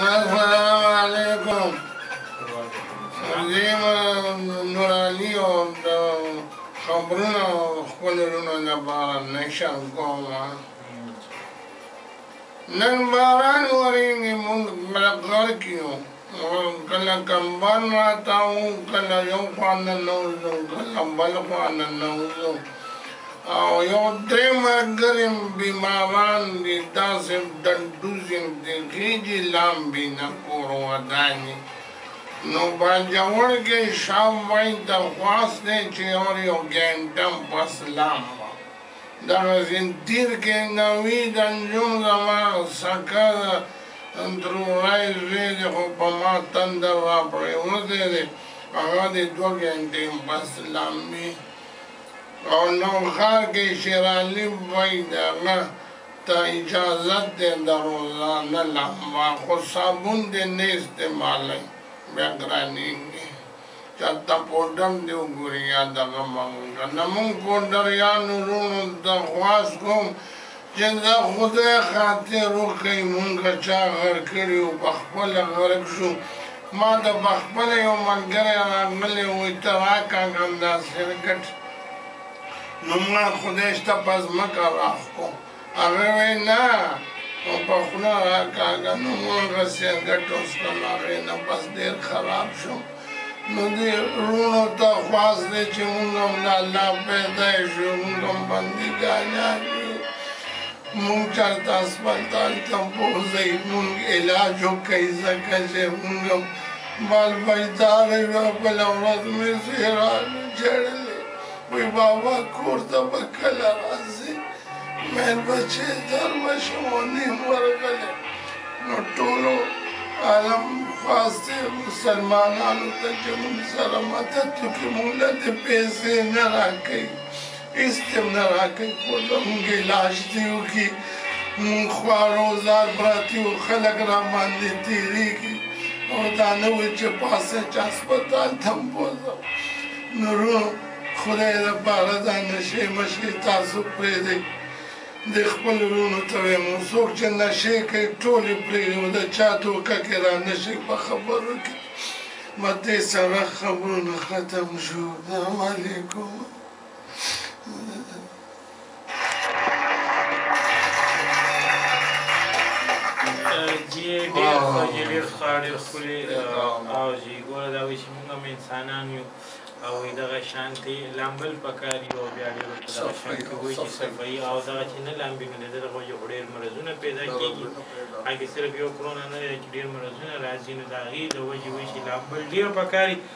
السلام علیکم دیم نورانی او خبرونه خپل رونه نه بار نشم کوم نن باران ورې مونږ بلګور کیو کله کمبان راته و کله یو خوا ننوځو کله بل خوا ننوځو او یو درې ملګري بیماران دي داسې ډنډوز یې پرې خېږي لامبي نه کور ودان دي نو باجوړ کې شاوخوا ته خواست دی چې یو یو ګنټه پس لامبم دغه زنتیر کې د وید انجم زما سکه د ترورای زوی دی خو په ما تندر را پریوتی دی هغه د دوه ګنټې بس لامبي او نوښار کې شیرعلي وایي د هغه ته اجازت دی د روزانه لامبا خو صابون دې نه استعمالوي بیا ګرانیږي. چرته پوډر دی وګوری یا دغه مونږ نه مونږ پوډر یا نورونو د خواست کوم چې د خدای خاطر وکړي مونږ چا غر کړی او په خپل غرق شو ما د خپل یو ملګری راغلی وي ته راکاږه همداسې ګټ نو ما خدای شته په ځمکه راښکو هغه وې نه او په خوله راکاږه نو مونږ رسیه ګټو سکل هغه نه پس ډیر خراب شو نو دې رونو ته خواص دې چې مونږ هم د الله پیدا شو مونږ هم بندي ګانیان یو مونږ چرته اسپتال ته بوځي مونږ علاج وکړي ځکه چې مونږ هم بال بچدار یو بل ورځ مې زیرا جړلې وی بابا کور ته به کله راځی مین بچی درمه شو نیم ورغلی نو ټولو عالم خواست مسلمانانو ته چې موږ سره مدد وکړي موږ له دې پیسې نه راکوي هېڅ دې نه راکوي کور ته موږ علاج دې وکړي موږ خوار او زار پراته یو خلک را باندې تېرېږي او دا نه وي چې پاسه چې هسپتال ته هم بوځم نورو خدای لپاره دا نشې مشې تاسو پرېږدئ دې خپل وروڼو ته ویم څوک چې نشې کوي ټول یې پرېږدي خو د چا دوکه کې رانشئ په خبرو کې په دې سره خبرونه ختم شو سلام علیکم. جی ډیر ښه جی ډیر ښه ډیر ښکلی او جی ګوره دا وی چې موږ هم انسانان یو او دغه شانتي لامبل پکار یو بیا ډیر په دغه شانتي وی چې صفائی او دغه چې نه لامبي نو دغه خو یو ډیر مرزونه پیدا کیږي هغه صرف یو کرونا نه ډیر مرزونه راځي نو دا غي د وجه وی چې لامبل ډیر پکاري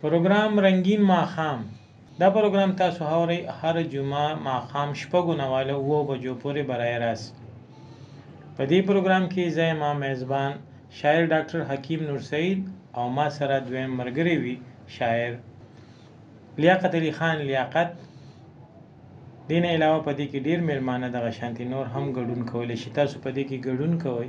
پروګرام رنګین ماښام، دا پروګرام تاسو هورئ هره جمعه ماښام شپږو نه واله اوو بجو پورې برای راست. په دې پروګرام کې زه یم میزبان شاعر ډاکټر حکیم نور سعید او ما سره دویم ملګری وي شاعر لیاقت علي خان لیاقت. دې نه علاوه په دې کې ډیر میلمانه دغه شانتې نور هم ګډون کولی شي تاسو په دې کې ګډون کوئ.